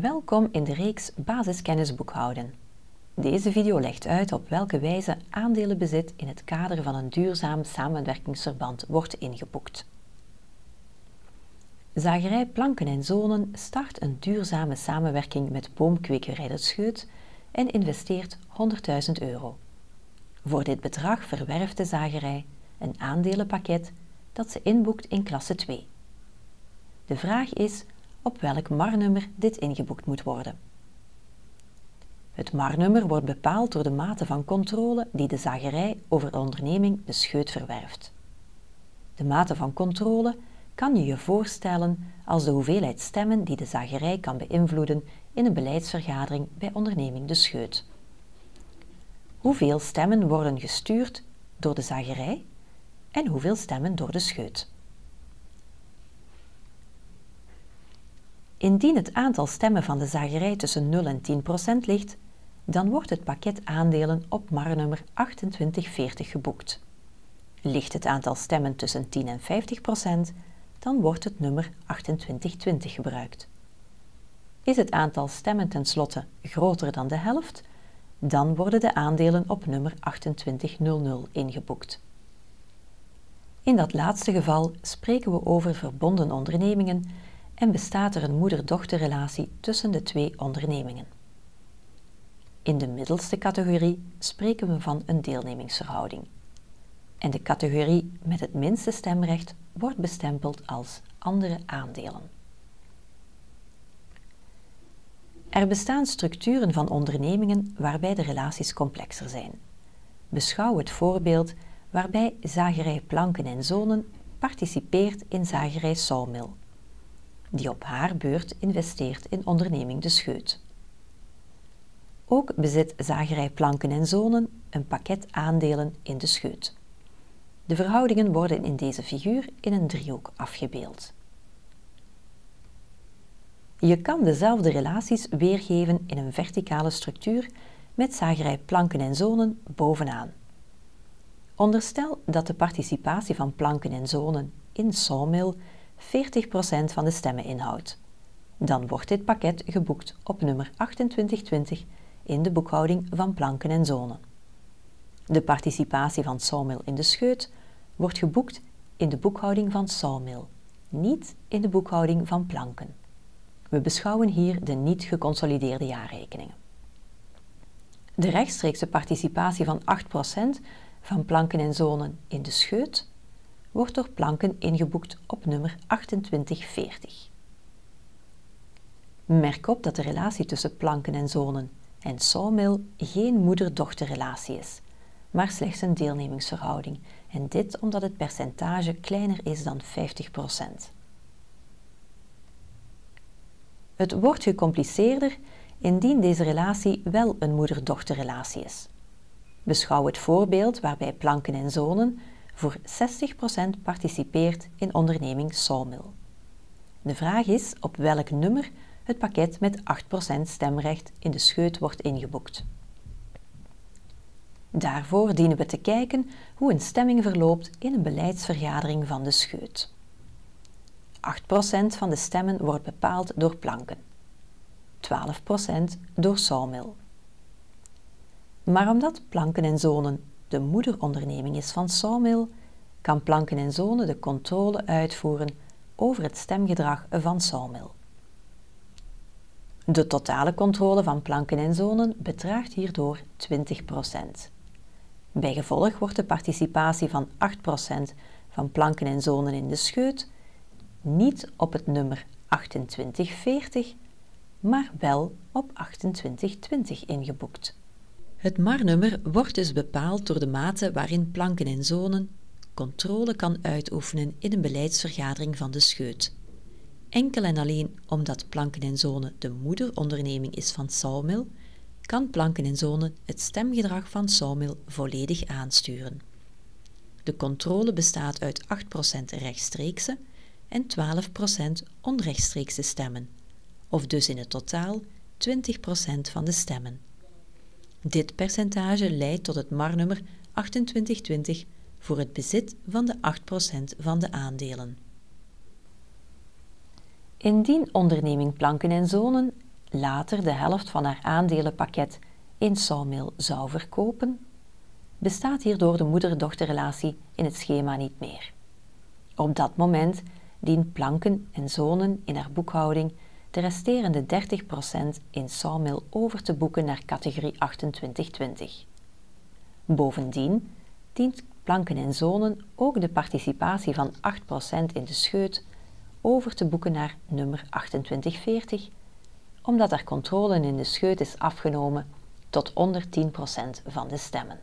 Welkom in de reeks Basiskennis boekhouden. Deze video legt uit op welke wijze aandelenbezit in het kader van een duurzaam samenwerkingsverband wordt ingeboekt. Zagerij Planken en Zonen start een duurzame samenwerking met boomkwekerij de Scheut en investeert 100.000 euro. Voor dit bedrag verwerft de zagerij een aandelenpakket dat ze inboekt in klasse 2. De vraag is op welk marnummer dit ingeboekt moet worden. Het marnummer wordt bepaald door de mate van controle die de zagerij over de onderneming de scheut verwerft. De mate van controle kan je je voorstellen als de hoeveelheid stemmen die de zagerij kan beïnvloeden in een beleidsvergadering bij onderneming de scheut. Hoeveel stemmen worden gestuurd door de zagerij en hoeveel stemmen door de scheut? Indien het aantal stemmen van de zagerij tussen 0 en 10 procent ligt, dan wordt het pakket aandelen op marnummer 2840 geboekt. Ligt het aantal stemmen tussen 10 en 50 procent, dan wordt het nummer 2820 gebruikt. Is het aantal stemmen tenslotte groter dan de helft, dan worden de aandelen op nummer 2800 ingeboekt. In dat laatste geval spreken we over verbonden ondernemingen en bestaat er een moeder-dochterrelatie tussen de twee ondernemingen. In de middelste categorie spreken we van een deelnemingsverhouding. En de categorie met het minste stemrecht wordt bestempeld als andere aandelen. Er bestaan structuren van ondernemingen waarbij de relaties complexer zijn. Beschouw het voorbeeld waarbij Zagerij Planken en Zonen participeert in Zagerij Sawmill, die op haar beurt investeert in onderneming De Scheut. Ook bezit Zagerij Planken en Zonen een pakket aandelen in De Scheut. De verhoudingen worden in deze figuur in een driehoek afgebeeld. Je kan dezelfde relaties weergeven in een verticale structuur met zagerij planken en zonen bovenaan. Onderstel dat de participatie van planken en zonen in sawmill 40% van de stemmen inhoudt. Dan wordt dit pakket geboekt op nummer 2820 in de boekhouding van planken en zonen. De participatie van sawmill in de scheut wordt geboekt in de boekhouding van sawmill, niet in de boekhouding van planken. We beschouwen hier de niet geconsolideerde jaarrekeningen. De rechtstreekse participatie van 8% van planken en zonen in de scheut wordt door planken ingeboekt op nummer 2840. Merk op dat de relatie tussen planken en zonen en sawmill geen moeder-dochterrelatie is, maar slechts een deelnemingsverhouding en dit omdat het percentage kleiner is dan 50%. Het wordt gecompliceerder indien deze relatie wel een moeder-dochterrelatie is. Beschouw het voorbeeld waarbij Planken en Zonen voor 60% participeert in onderneming Sawmill. De vraag is op welk nummer het pakket met 8% stemrecht in de scheut wordt ingeboekt. Daarvoor dienen we te kijken hoe een stemming verloopt in een beleidsvergadering van de scheut. 8% van de stemmen wordt bepaald door planken, 12% door sawmill. Maar omdat Planken en Zonen de moederonderneming is van Sawmill, kan Planken en Zonen de controle uitvoeren over het stemgedrag van Sawmill. De totale controle van Planken en Zonen bedraagt hierdoor 20%. Bij gevolg wordt de participatie van 8% van planken en zonen in de scheut niet op het nummer 2840, maar wel op 2820 ingeboekt. Het marnummer wordt dus bepaald door de mate waarin planken en zonen controle kan uitoefenen in een beleidsvergadering van de scheut. Enkel en alleen omdat planken en zonen de moederonderneming is van Sawmill, kan Planken en Zonen het stemgedrag van Sawmill volledig aansturen. De controle bestaat uit 8% rechtstreekse en 12% onrechtstreekse stemmen, of dus in het totaal 20% van de stemmen. Dit percentage leidt tot het marnummer 2820 voor het bezit van de 8% van de aandelen. Indien onderneming Planken en Zonen later de helft van haar aandelenpakket in Sawmill zou verkopen, bestaat hierdoor de moeder-dochterrelatie in het schema niet meer. Op dat moment dient Planken en Zonen in haar boekhouding de resterende 30% in Sawmill over te boeken naar categorie 2820. Bovendien dient Planken en Zonen ook de participatie van 8% in de scheut over te boeken naar nummer 2840, omdat er controle in de scheut is afgenomen tot onder 10% van de stemmen.